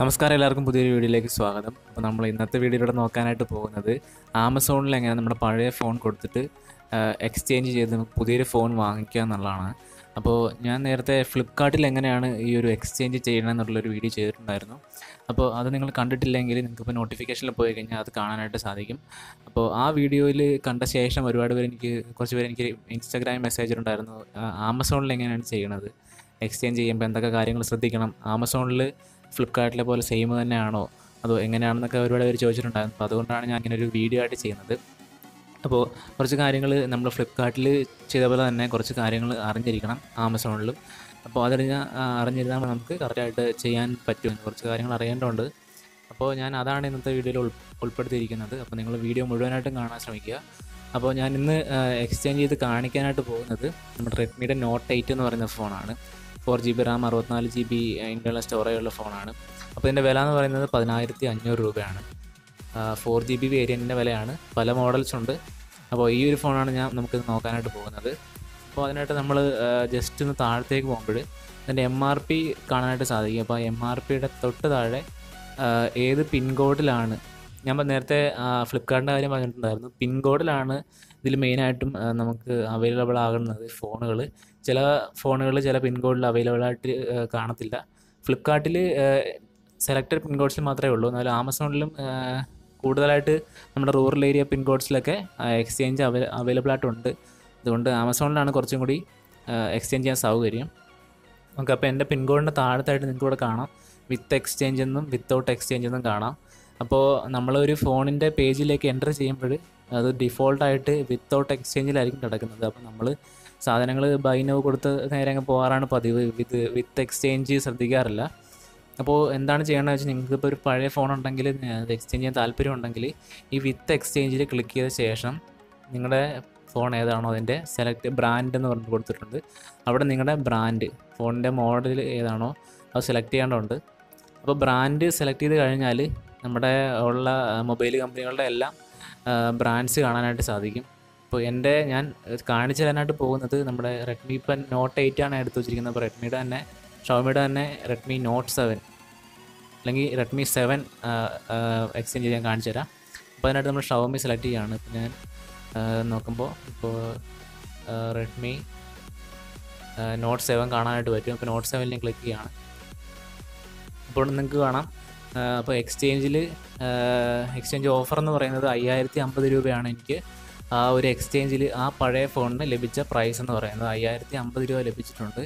നമസ്കാരം എല്ലാവർക്കും പുതിയൊരു വീഡിയോയിലേക്ക് സ്വാഗതം. അപ്പോൾ നമ്മൾ ഇന്നത്തെ വീഡിയോയിലൂടെ നോക്കാനായിട്ട് പോകുന്നത് ആമസോണിൽ എങ്ങനെ നമ്മുടെ പഴയ ഫോൺ കൊടുത്തിട്ട് എക്സ്ചേഞ്ച് ചെയ്ത് നമുക്ക് പുതിയൊരു ഫോൺ വാങ്ങിക്കുക എന്നുള്ളതാണ്. അപ്പോൾ ഞാൻ നേരത്തെ ഫ്ലിപ്പ്കാർട്ടിൽ എങ്ങനെയാണ് ഈ ഒരു എക്സ്ചേഞ്ച് ചെയ്യണം എന്നുള്ളൊരു വീഡിയോ ചെയ്തിട്ടുണ്ടായിരുന്നു. അപ്പോൾ അത് നിങ്ങൾ കണ്ടിട്ടില്ലെങ്കിൽ നിങ്ങൾക്ക് ഇപ്പോൾ നോട്ടിഫിക്കേഷനിൽ പോയി കഴിഞ്ഞാൽ അത് കാണാനായിട്ട് സാധിക്കും. അപ്പോൾ ആ വീഡിയോയിൽ കണ്ട ശേഷം ഒരുപാട് പേര് എനിക്ക് കുറച്ച് പേര് എനിക്ക് ഇൻസ്റ്റാഗ്രാം മെസ്സേജ് ഉണ്ടായിരുന്നു ആമസോണിൽ എങ്ങനെയാണ് ചെയ്യണത്? എക്സ്ചേഞ്ച് ചെയ്യുമ്പോൾ എന്തൊക്കെ കാര്യങ്ങൾ ശ്രദ്ധിക്കണം? ആമസോണിൽ ഫ്ലിപ്കാർട്ടിലെ പോലെ സെയിം തന്നെയാണോ? അതോ എങ്ങനെയാണെന്നൊക്കെ ഒരുപാട് പേര് ചോദിച്ചിട്ടുണ്ടായിരുന്നു. അപ്പോൾ അതുകൊണ്ടാണ് ഞാൻ ഇങ്ങനെ ഒരു വീഡിയോ ആയിട്ട് ചെയ്യുന്നത്. അപ്പോൾ കുറച്ച് കാര്യങ്ങൾ നമ്മൾ ഫ്ലിപ്കാർട്ടിൽ ചെയ്ത പോലെ തന്നെ കുറച്ച് കാര്യങ്ങൾ അറിഞ്ഞിരിക്കണം ആമസോണിലും. അപ്പോൾ അതറിഞ്ഞ അറിഞ്ഞിരുന്നാൽ നമുക്ക് കറക്റ്റായിട്ട് ചെയ്യാൻ പറ്റും. കുറച്ച് കാര്യങ്ങൾ അറിയേണ്ടതുണ്ട്. അപ്പോൾ ഞാൻ അതാണ് ഇന്നത്തെ വീഡിയോയിൽ ഉൾ ഉൾപ്പെടുത്തിയിരിക്കുന്നത്. അപ്പോൾ നിങ്ങൾ വീഡിയോ മുഴുവനായിട്ടും കാണാൻ ശ്രമിക്കുക. അപ്പോൾ ഞാൻ ഇന്ന് എക്സ്ചേഞ്ച് ചെയ്ത് കാണിക്കാനായിട്ട് പോകുന്നത് നമ്മുടെ റെഡ്മിയുടെ നോട്ട് എയ്റ്റ് എന്ന് പറയുന്ന ഫോണാണ് ഫോർ ജി ബി റാം അറുപത്തിനാല് ജി ബി ഇന്റർണൽ സ്റ്റോറേജ് ഉള്ള ഫോണാണ്. അപ്പോൾ ഇതിന്റെ വില എന്ന് പറയുന്നത് പതിനായിരത്തി അഞ്ഞൂറ് രൂപയാണ് ഫോർ ജി ബി വേരിയന്റിന്റെ വിലയാണ്. പല മോഡൽസ് ഉണ്ട്. അപ്പോൾ ഈ ഒരു ഫോണാണ് ഞാൻ നമുക്ക് നോക്കാനായിട്ട് പോകുന്നത്. അപ്പോൾ അതിനായിട്ട് നമ്മൾ ജസ്റ്റ് ഒന്ന് താഴത്തേക്ക് പോകുമ്പോൾ അതിന്റെ എം ആർ പി കാണാനായിട്ട് സാധിക്കും. അപ്പോൾ എം ആർ പിയുടെ തൊട്ട് താഴെ ഏത് പിൻകോഡിലാണ് ഞാൻ നേരത്തെ ഫ്ലിപ്കാർട്ടിന്റെ കാര്യം പറഞ്ഞിട്ടുണ്ടായിരുന്നു. പിൻകോഡിലാണ് ഇതിൽ മെയിനായിട്ടും നമുക്ക് അവൈലബിൾ ആകുന്നത് ഫോണുകൾ ചില ഫോണുകൾ ചില പിൻകോഡിൽ അവൈലബിൾ ആയിട്ട് കാണത്തില്ല. ഫ്ലിപ്പ്കാർട്ടിൽ സെലക്റ്റഡ് പിൻകോഡ്സിൽ മാത്രമേ ഉള്ളൂ. എന്നാലും ആമസോണിലും കൂടുതലായിട്ട് നമ്മുടെ റൂറൽ ഏരിയ പിൻകോഡ്സിലൊക്കെ എക്സ്ചേഞ്ച് അവൈ അവൈലബിൾ ആയിട്ടുണ്ട്. അതുകൊണ്ട് ആമസോണിലാണ് കുറച്ചും കൂടി എക്സ്ചേഞ്ച് ചെയ്യാൻ സൗകര്യം. നമുക്ക് അപ്പോൾ എന്റെ പിൻകോഡിന്റെ താഴത്തായിട്ട് നിങ്ങൾക്ക് ഇവിടെ കാണാം. വിത്ത് എക്സ്ചേഞ്ച് എന്നും വിത്തൗട്ട് എക്സ്ചേഞ്ച് എന്നും കാണാം. അപ്പോൾ നമ്മളൊരു ഫോണിന്റെ പേജിലേക്ക് എന്റർ ചെയ്യുമ്പോൾ അത് ഡിഫോൾട്ടായിട്ട് വിത്തൗട്ട് എക്സ്ചേഞ്ചിലായിരിക്കും കിടക്കുന്നത്. അപ്പോൾ നമ്മൾ സാധനങ്ങൾ ബൈ നോ കൊടുത്ത് നേരെ അങ്ങ് പോകാറാണ് പതിവ്. വിത്ത് വിത്ത് എക്സ്ചേഞ്ച് ശ്രദ്ധിക്കാറില്ല. അപ്പോൾ എന്താണ് ചെയ്യേണ്ടത് വെച്ചാൽ നിങ്ങൾക്ക് ഇപ്പോൾ ഒരു പഴയ ഫോൺ ഉണ്ടെങ്കിൽ എക്സ്ചേഞ്ച് ചെയ്യാൻ താല്പര്യം ഉണ്ടെങ്കിൽ ഈ വിത്ത് എക്സ്ചേഞ്ചിൽ ക്ലിക്ക് ചെയ്ത ശേഷം നിങ്ങളുടെ ഫോൺ ഏതാണോ അതിന്റെ സെലക്ട് ബ്രാൻഡ് എന്ന് പറഞ്ഞു കൊടുത്തിട്ടുണ്ട്. അവിടെ നിങ്ങളുടെ ബ്രാൻഡ് ഫോണിന്റെ മോഡൽ ഏതാണോ അത് സെലക്ട് ചെയ്യേണ്ടതുണ്ട്. അപ്പോൾ ബ്രാൻഡ് സെലക്ട് ചെയ്ത് കഴിഞ്ഞാൽ നമ്മുടെ ഉള്ള മൊബൈൽ കമ്പനികളുടെ എല്ലാം ബ്രാൻഡ്സ് കാണാനായിട്ട് സാധിക്കും. ഇപ്പോൾ എന്റെ ഞാൻ കാണിച്ചു തരാനായിട്ട് പോകുന്നത് നമ്മുടെ റെഡ്മി ഇപ്പം നോട്ട് എയ്റ്റ് ആണ് എടുത്തു വെച്ചിരിക്കുന്നത്. അപ്പോൾ റെഡ്മിയുടെ തന്നെ ഷോമിയുടെ തന്നെ റെഡ്മി നോട്ട് സെവൻ അല്ലെങ്കിൽ റെഡ്മി സെവൻ എക്സ്ചേഞ്ച് ചെയ്യാൻ കാണിച്ചു തരാം. അപ്പോൾ അതിനായിട്ട് നമ്മൾ ഷവമി സെലക്ട് ചെയ്യുകയാണ് ഇപ്പോൾ ഞാൻ നോക്കുമ്പോൾ ഇപ്പോൾ റെഡ്മി നോട്ട് സെവൻ കാണാനായിട്ട് പറ്റും. അപ്പോൾ നോട്ട് സെവനിൽ ക്ലിക്ക് ചെയ്യുകയാണ് അപ്പോൾ നിങ്ങൾക്ക് കാണാം. അപ്പോൾ എക്സ്ചേഞ്ചിൽ എക്സ്ചേഞ്ച് ഓഫർ എന്ന് പറയുന്നത് അയ്യായിരത്തി അമ്പത് രൂപയാണ് എനിക്ക്. ആ ഒരു എക്സ്ചേഞ്ചിൽ ആ പഴയ ഫോണിന് ലഭിച്ച പ്രൈസ് എന്ന് പറയുന്നത് അയ്യായിരത്തി അമ്പത് രൂപ ലഭിച്ചിട്ടുണ്ട്.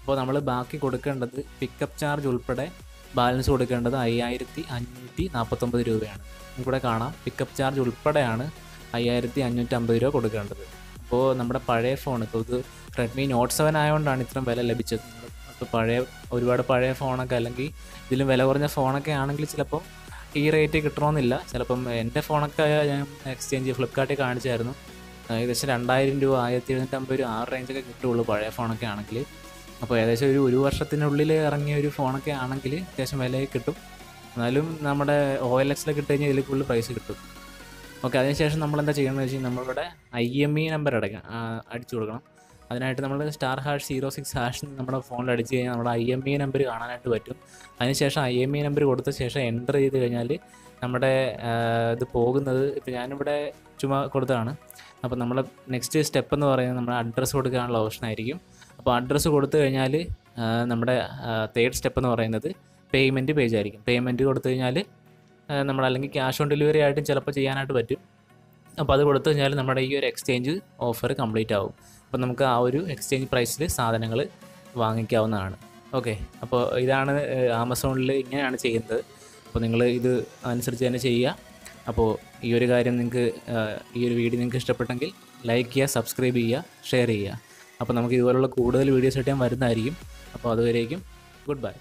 അപ്പോൾ നമ്മൾ ബാക്കി കൊടുക്കേണ്ടത് പിക്കപ്പ് ചാർജ് ഉൾപ്പെടെ ബാലൻസ് കൊടുക്കേണ്ടത് അയ്യായിരത്തി അഞ്ഞൂറ്റി നാൽപ്പത്തൊമ്പത് രൂപയാണ് ഇവിടെ കാണാം പിക്കപ്പ് ചാർജ് ഉൾപ്പെടെയാണ് അയ്യായിരത്തി അഞ്ഞൂറ്റി അമ്പത് രൂപ കൊടുക്കേണ്ടത്. അപ്പോൾ നമ്മുടെ പഴയ ഫോൺ ഇപ്പോൾ ഇത് റെഡ്മി നോട്ട് സെവൻ ആയതുകൊണ്ടാണ് ഇത്രയും വില ലഭിച്ചത്. ഇപ്പോൾ പഴയ ഒരുപാട് പഴയ ഫോണൊക്കെ അല്ലെങ്കിൽ ഇതിലും വില കുറഞ്ഞ ഫോണൊക്കെ ആണെങ്കിൽ ചിലപ്പം ഈ റേറ്റ് കിട്ടണമെന്നില്ല ചിലപ്പം എന്റെ ഫോണൊക്കെ ഞാൻ എക്സ്ചേഞ്ച് ഫ്ലിപ്കാർട്ടിൽ കാണിച്ചായിരുന്നു. ഏകദേശം രണ്ടായിരം രൂപ ആയിരത്തി എഴുന്നൂറ്റമ്പത് രൂപ ആ റേഞ്ചൊക്കെ കിട്ടുള്ളൂ പഴയ ഫോണൊക്കെ ആണെങ്കിൽ. അപ്പോൾ ഏകദേശം ഒരു ഒരു വർഷത്തിനുള്ളിൽ ഇറങ്ങിയ ഒരു ഫോണൊക്കെ ആണെങ്കിൽ അത്യാവശ്യം വില കിട്ടും. എന്നാലും നമ്മുടെ ഒ എൽ എക്സിലൊക്കെ ഇട്ട് കഴിഞ്ഞാൽ ഇതിൽ കൂടുതൽ പൈസ കിട്ടും. ഓക്കെ അതിനുശേഷം നമ്മൾ എന്താ ചെയ്യണമെന്ന് വെച്ച് കഴിഞ്ഞാൽ നമ്മളുടെ ഐ എം ഇ നമ്പർ അടയ്ക്കാം അടിച്ചു കൊടുക്കണം. അതിനായിട്ട് നമ്മൾ star hash zero six hash നമ്മുടെ ഫോണിൽ അടിച്ച് കഴിഞ്ഞാൽ നമ്മുടെ ഐ എം ഇ നമ്പർ കാണാനായിട്ട് പറ്റും. അതിനുശേഷം ഐ എം ഇ നമ്പർ കൊടുത്ത ശേഷം എന്റർ ചെയ്ത് കഴിഞ്ഞാൽ നമ്മുടെ ഇത് പോകുന്നത് ഇപ്പോൾ ഞാനിവിടെ ചുമ കൊടുത്തതാണ്. അപ്പോൾ നമ്മൾ നെക്സ്റ്റ് സ്റ്റെപ്പ് എന്ന് പറയുന്നത് നമ്മുടെ അഡ്രസ്സ് കൊടുക്കാനുള്ള ഓപ്ഷൻ ആയിരിക്കും. അപ്പോൾ അഡ്രസ്സ് കൊടുത്തു കഴിഞ്ഞാൽ നമ്മുടെ തേർഡ് സ്റ്റെപ്പ് എന്ന് പറയുന്നത് പേയ്മെന്റ് പേജ് ആയിരിക്കും. പേയ്മെന്റ് കൊടുത്തു കഴിഞ്ഞാൽ നമ്മൾ അല്ലെങ്കിൽ ക്യാഷ് ഓൺ ഡെലിവറി ആയിട്ടും ചിലപ്പോൾ ചെയ്യാനായിട്ട് പറ്റും. അപ്പോൾ അത് കൊടുത്തു കഴിഞ്ഞാൽ നമ്മുടെ ഈ ഒരു എക്സ്ചേഞ്ച് ഓഫർ കംപ്ലീറ്റ് ആവും. അപ്പോൾ നമുക്ക് ആ ഒരു എക്സ്ചേഞ്ച് പ്രൈസിൽ സാധനങ്ങൾ വാങ്ങിക്കാവുന്നതാണ്. ഓക്കെ അപ്പോൾ ഇതാണ് ആമസോണിൽ ഇങ്ങനെയാണ് ചെയ്യുന്നത്. അപ്പോൾ നിങ്ങൾ ഇത് അനുസരിച്ച് തന്നെ ചെയ്യുക. അപ്പോൾ ഈ ഒരു കാര്യം നിങ്ങൾക്ക് ഈ ഒരു വീഡിയോ നിങ്ങൾക്ക് ഇഷ്ടപ്പെട്ടെങ്കിൽ ലൈക്ക് ചെയ്യുക സബ്സ്ക്രൈബ് ചെയ്യുക ഷെയർ ചെയ്യുക. അപ്പോൾ നമുക്ക് ഇതുപോലുള്ള കൂടുതൽ വീഡിയോസ് ആയിട്ട് ഞാൻ വരുന്നതായിരിക്കും. അപ്പോൾ അതുവരേക്കും ഗുഡ് ബൈ